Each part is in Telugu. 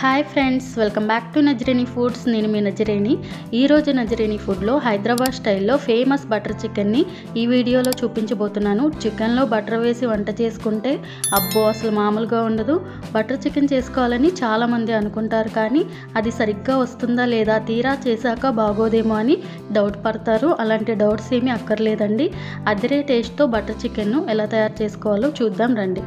Hi friends welcome back to Nazareeni foods. నేను మీ నజరేని. ఈరోజు నజరేని ఫుడ్లో హైదరాబాద్ స్టైల్లో ఫేమస్ బటర్ చికెన్ని ఈ వీడియోలో చూపించబోతున్నాను. చికెన్లో బటర్ వేసి వంట చేసుకుంటే అబ్బో అసలు మామూలుగా ఉండదు. బటర్ చికెన్ చేసుకోవాలని చాలామంది అనుకుంటారు కానీ అది సరిగ్గా వస్తుందా లేదా తీరా చేశాక బాగోదేమో అని డౌట్ పడతారు. అలాంటి డౌట్స్ ఏమీ అక్కర్లేదండి. అదిరే టేస్ట్తో బటర్ చికెన్ను ఎలా తయారు చేసుకోవాలో చూద్దాం రండి.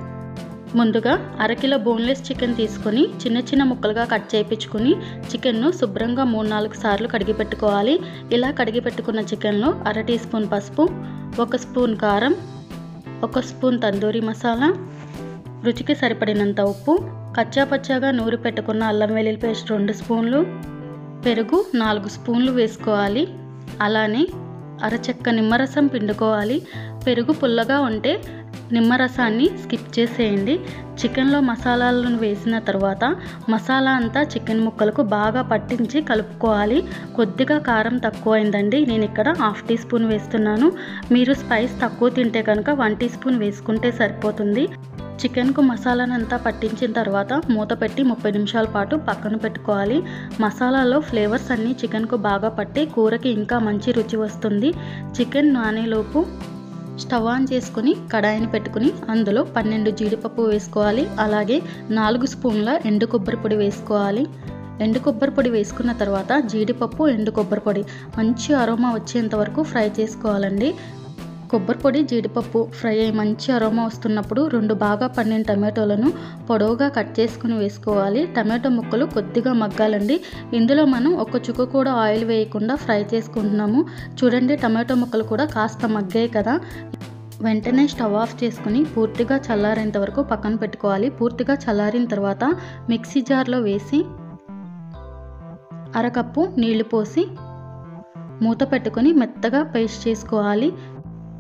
ముందుగా అరకిలో బోన్లెస్ చికెన్ తీసుకొని చిన్న చిన్న ముక్కలుగా కట్ చేయించుకుని చికెన్ను శుభ్రంగా మూడు నాలుగు సార్లు కడిగి పెట్టుకోవాలి. ఇలా కడిగి పెట్టుకున్న చికెన్లో అర టీ స్పూన్ పసుపు ఒక స్పూన్ కారం ఒక స్పూన్ తందూరి మసాలా రుచికి సరిపడినంత ఉప్పు కచ్చా పచ్చాగా నూరి పెట్టుకున్న అల్లం వెల్లుల్లి పేస్ట్ రెండు స్పూన్లు పెరుగు నాలుగు స్పూన్లు వేసుకోవాలి. అలానే అరచెక్క నిమ్మరసం పిండుకోవాలి. పెరుగు పుల్లగా ఉంటే నిమ్మరసాన్ని స్కిప్ చేసేయండి. చికెన్లో మసాలాలను వేసిన తర్వాత మసాలా అంతా చికెన్ ముక్కలకు బాగా పట్టించి కలుపుకోవాలి. కొద్దిగా కారం తక్కువైందండి. నేను ఇక్కడ హాఫ్ టీ స్పూన్ వేస్తున్నాను. మీరు స్పైస్ తక్కువ తింటే కనుక వన్ టీ స్పూన్ వేసుకుంటే సరిపోతుంది. చికెన్కు మసాలానంతా పట్టించిన తర్వాత మూత పెట్టి ముప్పై నిమిషాల పాటు పక్కన పెట్టుకోవాలి. మసాలాలో ఫ్లేవర్స్ అన్నీ చికెన్కు బాగా పట్టి కూరకి ఇంకా మంచి రుచి వస్తుంది. చికెన్ నానేలోపు స్టవ్ ఆన్ చేసుకుని కడాయిని పెట్టుకుని అందులో పన్నెండు జీడిపప్పు వేసుకోవాలి. అలాగే నాలుగు స్పూన్ల ఎండు కొబ్బరి పొడి వేసుకోవాలి. ఎండు కొబ్బరి పొడి వేసుకున్న తర్వాత జీడిపప్పు ఎండు కొబ్బరి పొడి మంచి అరోమా వచ్చేంత వరకు ఫ్రై చేసుకోవాలండి. కొబ్బరి పొడి జీడిపప్పు ఫ్రై అయ్యి మంచి అరోమా వస్తున్నప్పుడు రెండు బాగా పండిన టమాటోలను పొడవుగా కట్ చేసుకుని వేసుకోవాలి. టమాటో ముక్కలు కొద్దిగా మగ్గాలండి. ఇందులో మనం ఒక చుక్క కూడా ఆయిల్ వేయకుండా ఫ్రై చేసుకుంటున్నాము. చూడండి టమాటో ముక్కలు కూడా కాస్త మగ్గాయి కదా. వెంటనే స్టవ్ ఆఫ్ చేసుకుని పూర్తిగా చల్లారేంత వరకు పక్కన పెట్టుకోవాలి. పూర్తిగా చల్లారిన తర్వాత మిక్సీ జార్లో వేసి అరకప్పు నీళ్ళు పోసి మూత పెట్టుకొని మెత్తగా పేస్ట్ చేసుకోవాలి.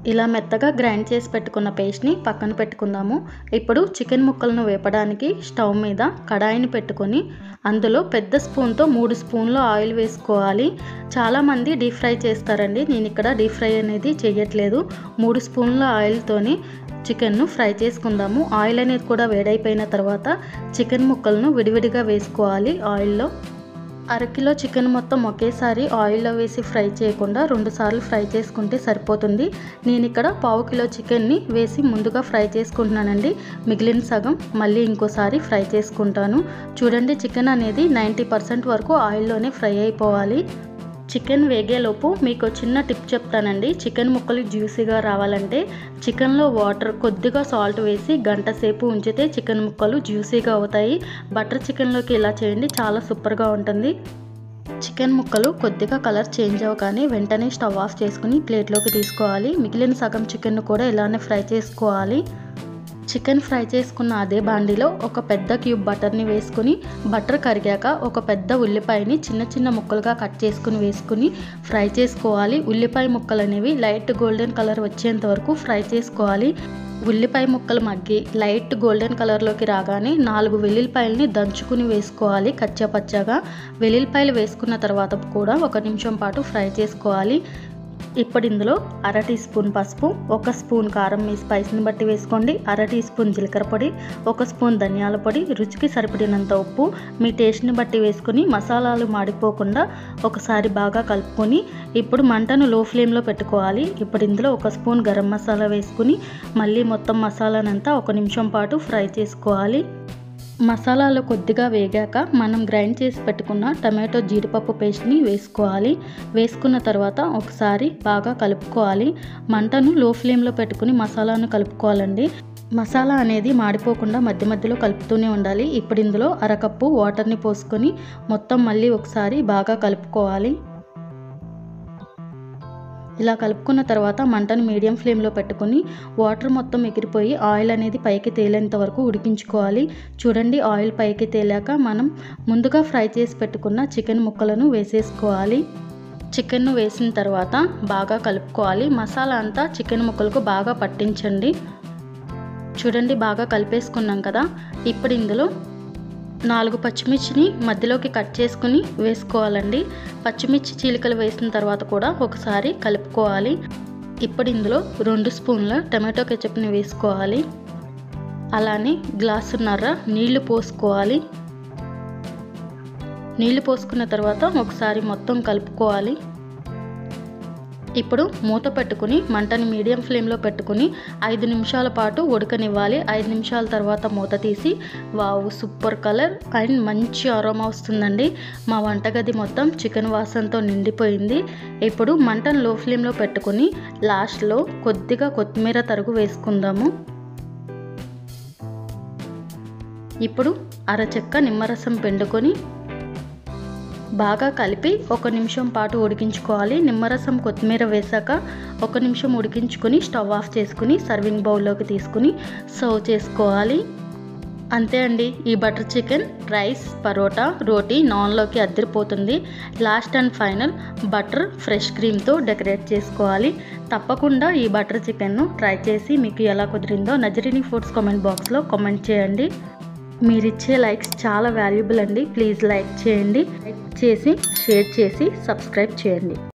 ఇలా మెత్తగా గ్రైండ్ చేసి పెట్టుకున్న పేస్ట్ని పక్కన పెట్టుకుందాము. ఇప్పుడు చికెన్ ముక్కలను వేపడానికి స్టవ్ మీద కడాయిని పెట్టుకొని అందులో పెద్ద స్పూన్తో మూడు స్పూన్లు ఆయిల్ వేసుకోవాలి. చాలామంది డీప్ ఫ్రై చేస్తారండి. నేను ఇక్కడ డీప్ ఫ్రై అనేది చేయట్లేదు. మూడు స్పూన్ల ఆయిల్తోని చికెన్ను ఫ్రై చేసుకుందాము. ఆయిల్ అనేది కూడా వేడైపోయిన తర్వాత చికెన్ ముక్కలను విడివిడిగా వేసుకోవాలి ఆయిల్లో. అరకిలో చికెన్ మొత్తం ఒకేసారి ఆయిల్లో వేసి ఫ్రై చేయకుండా రెండుసార్లు ఫ్రై చేసుకుంటే సరిపోతుంది. నేను ఇక్కడ పావు కిలో చికెన్ని వేసి ముందుగా ఫ్రై చేసుకుంటున్నానండి. మిగిలిన సగం మళ్ళీ ఇంకోసారి ఫ్రై చేసుకుంటాను. చూడండి చికెన్ అనేది నైంటీ పర్సెంట్ వరకు ఆయిల్లోనే ఫ్రై అయిపోవాలి. చికెన్ వేగేలోపు మీకు చిన్న టిప్ చెప్తానండి. చికెన్ ముక్కలు జ్యూసీగా రావాలంటే చికెన్లో వాటర్ కొద్దిగా సాల్ట్ వేసి గంట సేపు ఉంచితే చికెన్ ముక్కలు జ్యూసీగా అవుతాయి. బటర్ చికెన్లోకి ఇలా చేయండి చాలా సూపర్గా ఉంటుంది. చికెన్ ముక్కలు కొద్దిగా కలర్ చేంజ్ అవ్వగానే వెంటనే స్టవ్ ఆఫ్ చేసుకుని ప్లేట్లోకి తీసుకోవాలి. మిగిలిన సగం చికెన్ కూడా ఇలానే ఫ్రై చేసుకోవాలి. చికెన్ ఫ్రై చేసుకున్న అదే బాండిలో ఒక పెద్ద క్యూబ్ బటర్ని వేసుకుని బటర్ కరిగాక ఒక పెద్ద ఉల్లిపాయని చిన్న చిన్న ముక్కలుగా కట్ చేసుకుని వేసుకుని ఫ్రై చేసుకోవాలి. ఉల్లిపాయ ముక్కలు అనేవి లైట్ గోల్డెన్ కలర్ వచ్చేంత వరకు ఫ్రై చేసుకోవాలి. ఉల్లిపాయ ముక్కలు మగ్గి లైట్ గోల్డెన్ కలర్లోకి రాగానే నాలుగు వెల్లుల్లిపాయలని దంచుకుని వేసుకోవాలి కచ్చాపచ్చాగా వెల్లుల్లిపాయలు వేసుకున్న తర్వాత కూడా ఒక నిమిషం పాటు ఫ్రై చేసుకోవాలి. ఇప్పుడు ఇందులో అర టీ స్పూన్ పసుపు ఒక స్పూన్ కారం మీ స్పైస్ని బట్టి వేసుకోండి. అర టీ స్పూన్ జీలకర్ర పొడి ఒక స్పూన్ ధనియాల పొడి రుచికి సరిపడినంత ఉప్పు మీ టేస్ట్ని బట్టి వేసుకొని మసాలాలు మాడిపోకుండా ఒకసారి బాగా కలుపుకొని ఇప్పుడు మంటను లో ఫ్లేమ్లో పెట్టుకోవాలి. ఇప్పుడు ఇందులో ఒక స్పూన్ గరం మసాలా వేసుకుని మళ్ళీ మొత్తం మసాలానంతా ఒక నిమిషం పాటు ఫ్రై చేసుకోవాలి. మసాలాలు కొద్దిగా వేగాక మనం గ్రైండ్ చేసి పెట్టుకున్న టమాటో జీడిపప్పు పేస్ట్ని వేసుకోవాలి. వేసుకున్న తర్వాత ఒకసారి బాగా కలుపుకోవాలి. మంటను లో ఫ్లేమ్లో పెట్టుకుని మసాలాను కలుపుకోవాలండి. మసాలా అనేది మాడిపోకుండా మధ్య మధ్యలో కలుపుతూనే ఉండాలి. ఇప్పుడు ఇందులో అరకప్పు వాటర్ని పోసుకొని మొత్తం మళ్ళీ ఒకసారి బాగా కలుపుకోవాలి. ఇలా కలుపుకున్న తర్వాత మంటను మీడియం ఫ్లేమ్లో పెట్టుకుని వాటర్ మొత్తం ఎగిరిపోయి ఆయిల్ అనేది పైకి తేలేంత వరకు ఉడికించుకోవాలి. చూడండి ఆయిల్ పైకి తేలాక మనం ముందుగా ఫ్రై చేసి పెట్టుకున్న చికెన్ ముక్కలను వేసేసుకోవాలి. చికెన్ను వేసిన తర్వాత బాగా కలుపుకోవాలి. మసాలా అంతా చికెన్ ముక్కలకు బాగా పట్టించండి. చూడండి బాగా కలిపేసుకున్నాం కదా. ఇప్పుడు ఇందులో నాలుగు పచ్చిమిర్చిని మధ్యలోకి కట్ చేసుకుని వేసుకోవాలండి. పచ్చిమిర్చి చీలికలు వేసిన తర్వాత కూడా ఒకసారి కలుపుకోవాలి. ఇప్పుడు ఇందులో రెండు స్పూన్ల టమాటో కెచప్ని వేసుకోవాలి. అలానే గ్లాసున్నర నీళ్ళు పోసుకోవాలి. నీళ్ళు పోసుకున్న తర్వాత ఒకసారి మొత్తం కలుపుకోవాలి. ఇప్పుడు మూత పెట్టుకుని మంటని మీడియం ఫ్లేమ్లో పెట్టుకుని ఐదు నిమిషాల పాటు ఉడకనివ్వాలి. ఐదు నిమిషాల తర్వాత మూత తీసి వావ్ సూపర్ కలర్! అండ్ మంచి అరోమా వస్తుందండి. మా వంటగది మొత్తం చికెన్ వాసనతో నిండిపోయింది. ఇప్పుడు మంటను లో ఫ్లేమ్లో పెట్టుకుని లాస్ట్లో కొద్దిగా కొత్తిమీర తరుగు వేసుకుందాము. ఇప్పుడు అరచెక్క నిమ్మరసం పిండుకొని బాగా కలిపి ఒక నిమిషం పాటు ఉడికించుకోవాలి. నిమ్మరసం కొత్తిమీర వేసాక ఒక నిమిషం ఉడికించుకొని స్టవ్ ఆఫ్ చేసుకుని సర్వింగ్ బౌల్లోకి తీసుకుని సర్వ్ చేసుకోవాలి. అంతే అండి. ఈ butter chicken rice parota roti నాన్లోకి అద్దరిపోతుంది. Last and final butter fresh క్రీమ్తో decorate చేసుకోవాలి. తప్పకుండా ఈ బటర్ చికెన్ను ట్రై చేసి మీకు ఎలా కుదిరిందో నజరిని ఫుడ్స్ కామెంట్ బాక్స్లో కామెంట్ చేయండి. మీరిచ్చే లైక్స్ చాలా వాల్యుబుల్ అండి. ప్లీజ్ లైక్ చేయండి. లైక్ చేసి షేర్ చేసి సబ్స్క్రైబ్ చేయండి.